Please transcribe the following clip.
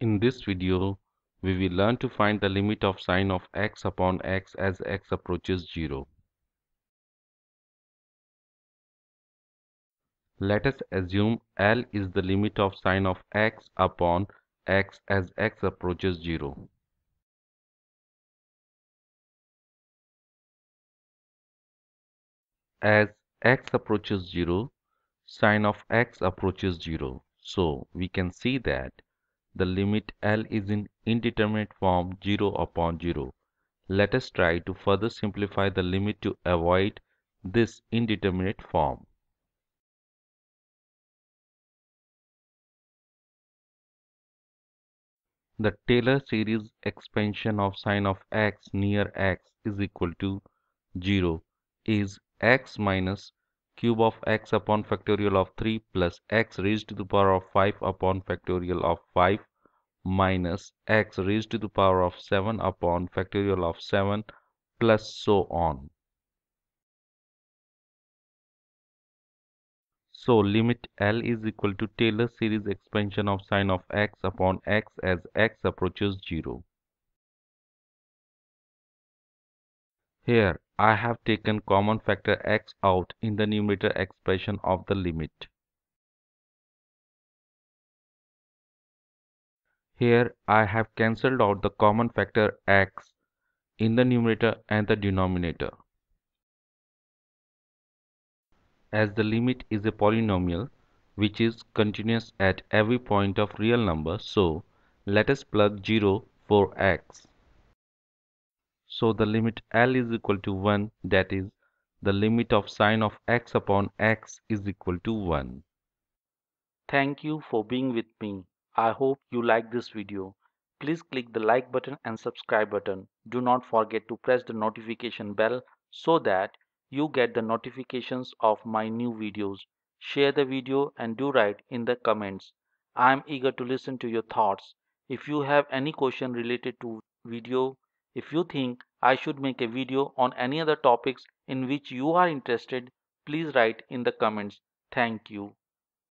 In this video, we will learn to find the limit of sine of x upon x as x approaches 0. Let us assume L is the limit of sine of x upon x as x approaches 0. As x approaches 0, sine of x approaches 0. So, we can see that the limit L is in indeterminate form 0 upon 0. Let us try to further simplify the limit to avoid this indeterminate form. The Taylor series expansion of sine of x near x is equal to 0 is x minus cube of x upon factorial of 3 plus x raised to the power of 5 upon factorial of 5 minus x raised to the power of 7 upon factorial of 7 plus so on. So limit L is equal to Taylor series expansion of sine of x upon x as x approaches 0. Here I have taken common factor x out in the numerator expression of the limit. Here I have cancelled out the common factor x in the numerator and the denominator. As the limit is a polynomial which is continuous at every point of real number, so let us plug 0 for x. So the limit L is equal to 1 that is the limit of sine of x upon x is equal to 1. Thank you for being with me. I hope you like this video. Please click the like button and subscribe button. Do not forget to press the notification bell so that you get the notifications of my new videos. Share the video and do write in the comments. I am eager to listen to your thoughts. If you have any question related to video if you think I should make a video on any other topics in which you are interested, please write in the comments. Thank you.